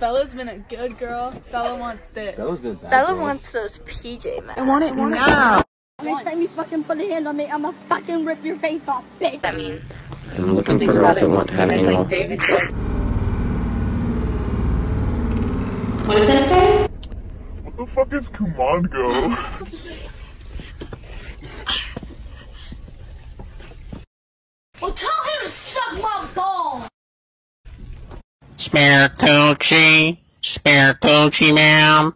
Bella's been a good girl. Bella wants this. Bella's been bad. Bella girl. wants those PJ masks. I want it now. Next time you fucking put a hand on me, I'ma fucking rip your face off, bitch. I mean, I'm looking for girls that want to have anal. David said. what does that say? What the fuck is Kumongo? Well, tell him to suck my ball. Spare coochie, spare coochie, ma'am.